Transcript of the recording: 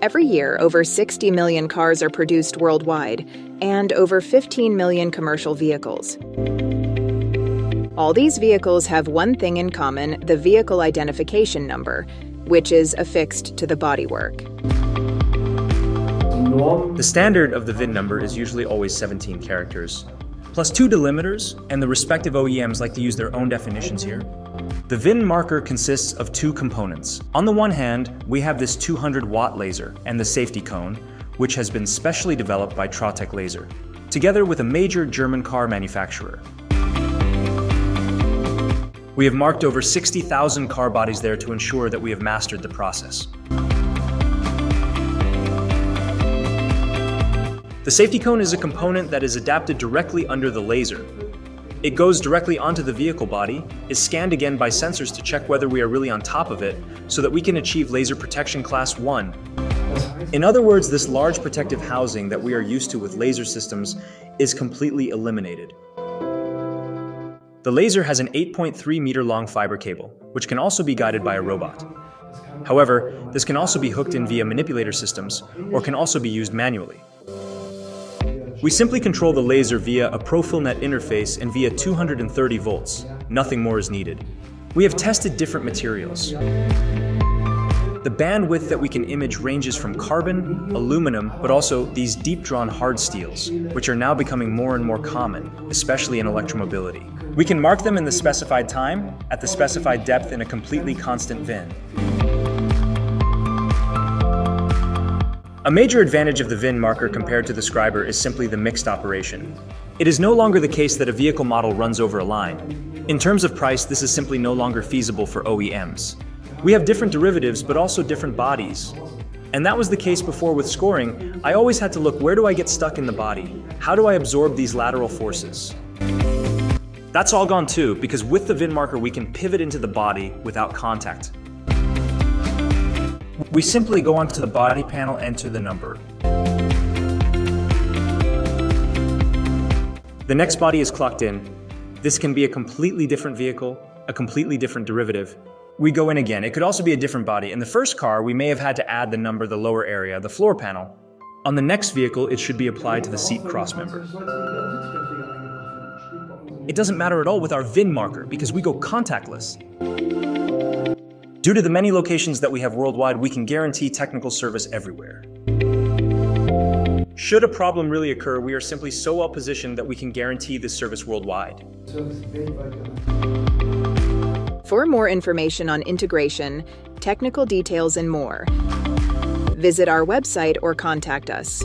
Every year, over 60 million cars are produced worldwide, and over 15 million commercial vehicles. All these vehicles have one thing in common the vehicle identification number, which is affixed to the bodywork. The standard of the VIN number is usually always 17 characters, plus two delimiters, and the respective OEMs like to use their own definitions here. The VIN marker consists of two components. On the one hand, we have this 200 watt laser and the safety cone, which has been specially developed by Trotec Laser, together with a major German car manufacturer. We have marked over 60,000 car bodies there to ensure that we have mastered the process. The safety cone is a component that is adapted directly under the laser, it goes directly onto the vehicle body, is scanned again by sensors to check whether we are really on top of it, so that we can achieve laser protection class 1. In other words, this large protective housing that we are used to with laser systems is completely eliminated. The laser has an 8.3 meter long fiber cable, which can also be guided by a robot. However, this can also be hooked in via manipulator systems, or can also be used manually. We simply control the laser via a PROFINET interface and via 230 volts. Nothing more is needed. We have tested different materials. The bandwidth that we can image ranges from carbon, aluminum, but also these deep-drawn hard steels, which are now becoming more and more common, especially in electromobility. We can mark them in the specified time, at the specified depth in a completely constant VIN. A major advantage of the VIN marker compared to the scriber is simply the mixed operation. It is no longer the case that a vehicle model runs over a line. In terms of price, this is simply no longer feasible for OEMs. We have different derivatives, but also different bodies. And that was the case before with scoring. I always had to look where do I get stuck in the body? How do I absorb these lateral forces? That's all gone too, because with the VIN marker we can pivot into the body without contact. We simply go onto the body panel, enter the number. The next body is clocked in. This can be a completely different vehicle, a completely different derivative. We go in again. It could also be a different body. In the first car, we may have had to add the number, the lower area, the floor panel. On the next vehicle, it should be applied to the seat crossmember. It doesn't matter at all with our VIN marker because we go contactless. Due to the many locations that we have worldwide, we can guarantee technical service everywhere. Should a problem really occur, we are simply so well positioned that we can guarantee this service worldwide. For more information on integration, technical details, and more, visit our website or contact us.